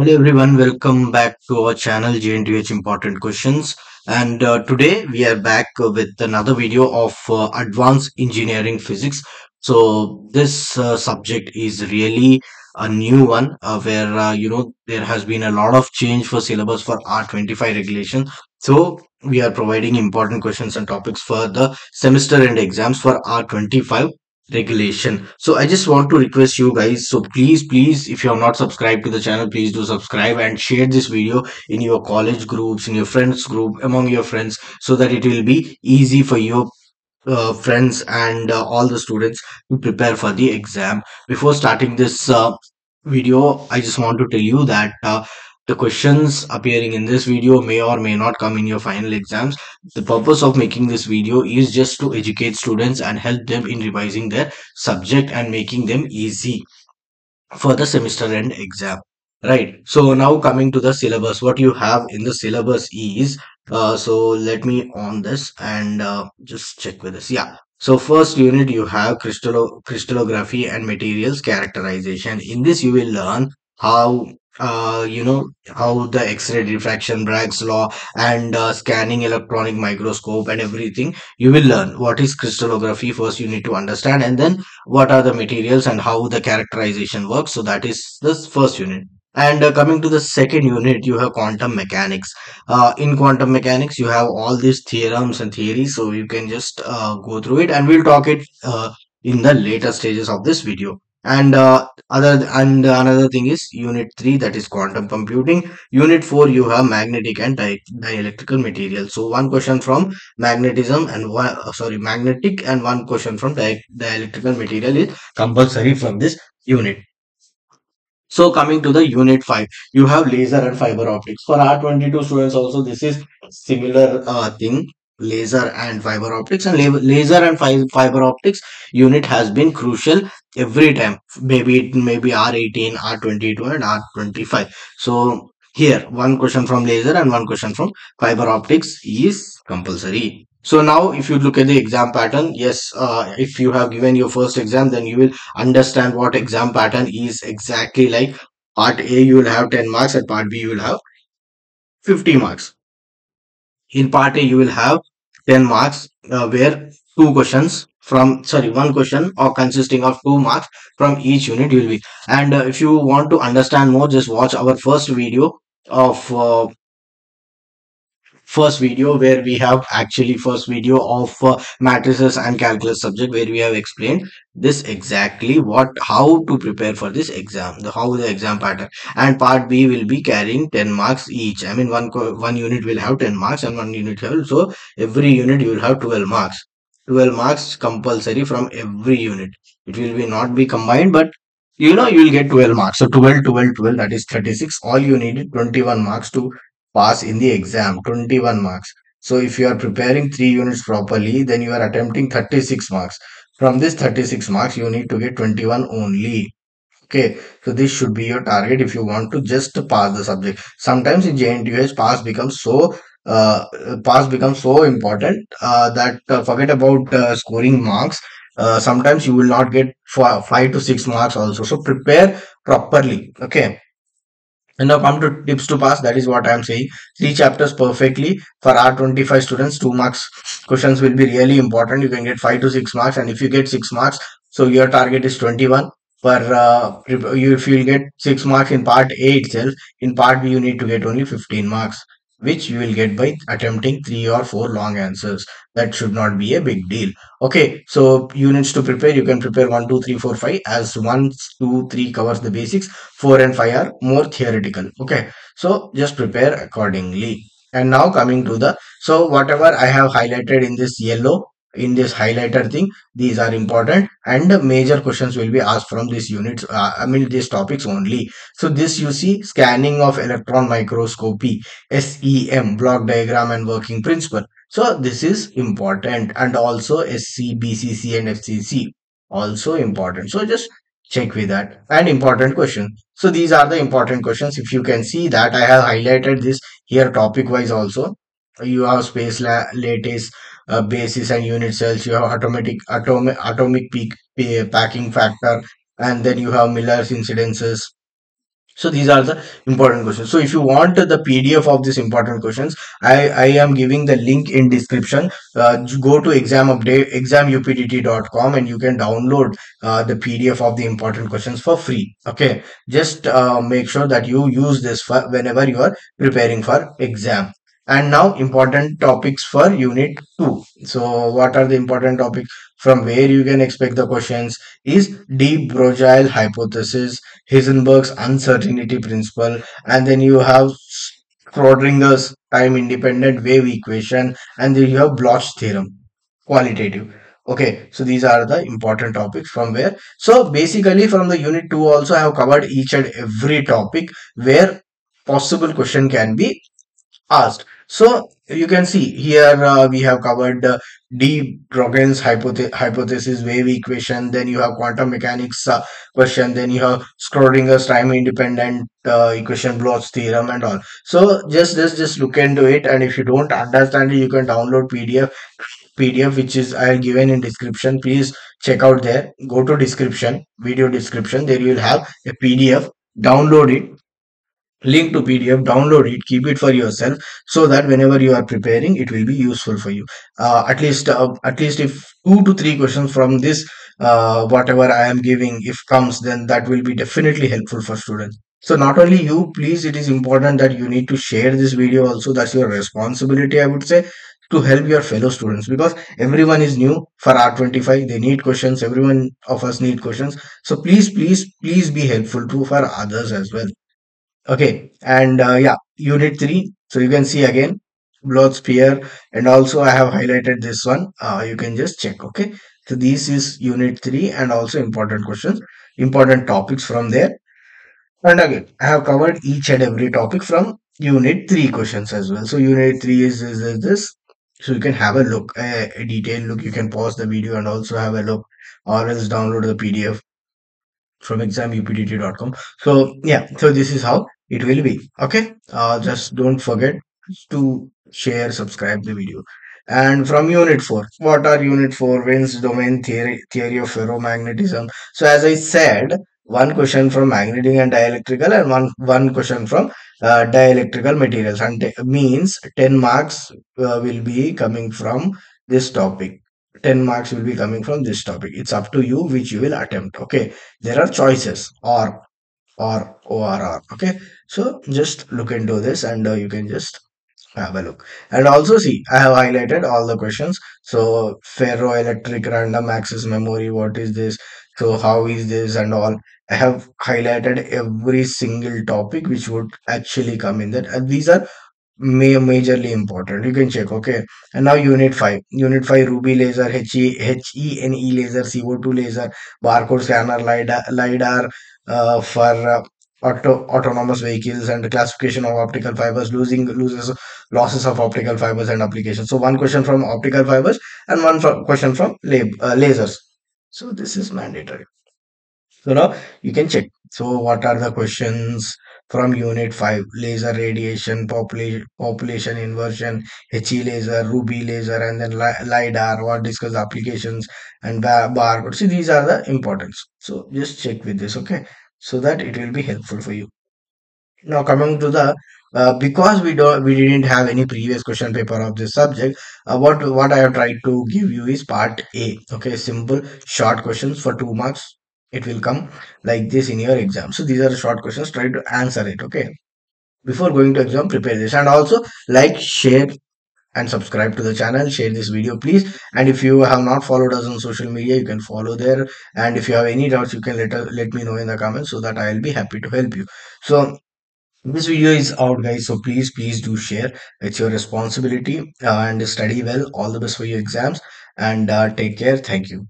Hello everyone, welcome back to our channel JNTUH Important Questions. And uh, today we are back with another video of uh, Advanced Engineering Physics. So this uh, subject is really a new one uh, where uh, you know there has been a lot of change for syllabus for R25 regulation. So we are providing important questions and topics for the semester and exams for R25 regulation. So i just want to request you guys so please please if you have not subscribed to the channel please do subscribe and share this video in your college groups in your friends group among your friends so that it will be easy for your uh, friends and uh, all the students to prepare for the exam. Before starting this uh, video i just want to tell you that uh, the questions appearing in this video may or may not come in your final exams. The purpose of making this video is just to educate students and help them in revising their subject and making them easy for the semester end exam. Right. So now coming to the syllabus. What you have in the syllabus is uh, so let me on this and uh, just check with this. Yeah. So first unit you have crystallo crystallography and materials characterization. In this you will learn how uh, you know how the x-ray diffraction Bragg's law and uh, scanning electronic microscope and everything you will learn what is crystallography. First you need to understand and then what are the materials and how the characterization works. So that is the first unit. And uh, coming to the second unit you have quantum mechanics. Uh, in quantum mechanics you have all these theorems and theories. So you can just uh, go through it and we'll talk it uh, in the later stages of this video. And uh, other and another thing is unit 3 that is quantum computing. Unit 4 you have magnetic and di dielectrical material. So one question from magnetism and one uh, sorry magnetic and one question from di dielectrical material is compulsory from this unit. So coming to the unit 5, you have laser and fiber optics. For R22 students also this is similar uh, thing laser and fiber optics and laser and fi- fiber optics unit has been crucial every time. Maybe it may be r18 r22 and r25 so here one question from laser and one question from fiber optics is compulsory. So now if you look at the exam pattern yes uh, if you have given your first exam then you will understand what exam pattern is exactly like. Part a you will have 10 marks and part b you will have 50 marks. In part a you will have 10 marks uh, where two questions from sorry one question or consisting of two marks from each unit will be. And uh, if you want to understand more just watch our first video of uh, first video where we have actually first video of uh, matrices and calculus subject where we have explained this exactly what how to prepare for this exam the how the exam pattern. And part b will be carrying 10 marks each. I mean one one unit will have 10 marks and one unit will so every unit you will have 12 marks. 12 marks compulsory from every unit. It will be not be combined but you know you will get 12 marks. So 12 12 12 that is 36 all you need 21 marks to pass in the exam 21 marks. So if you are preparing three units properly then you are attempting 36 marks. From this 36 marks you need to get 21 only. Okay? So this should be your target if you want to just pass the subject. Sometimes in jntuh pass becomes so uh, pass becomes so important uh, that uh, forget about uh, scoring marks. Uh, sometimes you will not get fi- 5 to 6 marks also. So prepare properly. Okay and now come to tips to pass. That is what I am saying. Three chapters perfectly for R25 students. Two marks questions will be really important. You can get five to six marks, and if you get six marks, so your target is 21. For uh, you, if you get six marks in part A itself, in part B you need to get only 15 marks, which you will get by attempting three or four long answers. That should not be a big deal. Okay, so units to prepare, you can prepare one, two, three, four, five. As one, two, three covers the basics 4 and 5 are more theoretical okay so just prepare accordingly and now coming to the so whatever i have highlighted in this yellow in this highlighter thing these are important and major questions will be asked from these units uh, i mean these topics only. So this you see scanning of electron microscopy sem block diagram and working principle. So this is important and also sc bcc and fcc also important. So just check with that. And important question. So these are the important questions. If you can see that i have highlighted this here topic wise also. You have space la- lattice uh, basis and unit cells you have automatic atomic atomic peak packing factor and then you have miller's incidences. So these are the important questions. So if you want the pdf of these important questions i i am giving the link in description. Uh, go to exam update examupt.com and you can download uh, the pdf of the important questions for free. Okay? Just uh, make sure that you use this whenever you are preparing for exam and now important topics for unit 2 so what are the important topics from where you can expect the questions is de Broglie hypothesis Heisenberg's uncertainty principle, and then you have Schrodinger's time independent wave equation, and then you have Bloch theorem, qualitative. Okay, so these are the important topics from where. So basically, from the unit 2 also, I have covered each and every topic where possible question can be asked. So you can see here uh, we have covered uh, de Broglie's hypothe- hypothesis wave equation. Then you have quantum mechanics uh, question. Then you have Schrodinger's time independent uh, equation, Bloch theorem, and all. So just just just look into it. And if you don't understand it, you can download PDF PDF which is I have given in description. Please check out there. Go to description, video description. There you will have a PDF. Download it link to pdf download it keep it for yourself so that whenever you are preparing it will be useful for you. Uh, at least uh, at least if two to three questions from this uh, whatever i am giving if comes then that will be definitely helpful for students. So not only you please it is important that you need to share this video also. That's your responsibility i would say to help your fellow students because everyone is new for r25 they need questions. Everyone of us need questions. So please please please be helpful to for others as well Okay, and uh, yeah, unit 3. So you can see again Bloch sphere and also I have highlighted this one. Uh, you can just check. Okay, so this is unit 3 and also important questions, important topics from there. And again, I have covered each and every topic from unit 3 questions as well. So unit 3 is, is, is this. So you can have a look, a, a detailed look. You can pause the video and also have a look or else download the PDF from examupt.com. So yeah, so this is how it will be. Okay, uh, just don't forget to share, subscribe the video. And from Unit 4, what are Unit 4? Weiss domain theory, theory of ferromagnetism. So as I said, one question from magnetic and dielectrical and one one question from uh, dielectrical materials and means 10 marks uh, will be coming from this topic 10 marks will be coming from this topic. It's up to you which you will attempt okay? There are choices or or orr okay? So just look into this and uh, you can just have a look. And also see i have highlighted all the questions. So ferroelectric random access memory what is this? So how is this and all. I have highlighted every single topic which would actually come in that. And these are ma- majorly important. You can check okay? And now unit 5 unit 5 ruby laser he He-Ne laser co2 laser barcode scanner lidar, uh, for uh, auto, autonomous vehicles and classification of optical fibers losing loses losses of optical fibers and applications. So one question from optical fibers and one fro- question from lab, uh, lasers. So this is mandatory. So now you can check. So what are the questions from Unit 5? Laser radiation, population, population inversion, HE laser, Ruby laser, and then li- LiDAR, what discuss applications and ba- barcode. See, these are the importance. So just check with this, okay? So that it will be helpful for you. Now coming to the uh, because we don't we didn't have any previous question paper of this subject uh, what what i have tried to give you is part a okay simple short questions for two marks it will come like this in your exam. So these are short questions. Try to answer it okay? Before going to exam prepare this. And also like share and subscribe to the channel. Share this video please. And if you have not followed us on social media you can follow there. And if you have any doubts you can let, us- let me know in the comments so that i will be happy to help you. So this video is out guys. So please please do share. It's your responsibility uh, and study well. All the best for your exams. And uh, take care. Thank you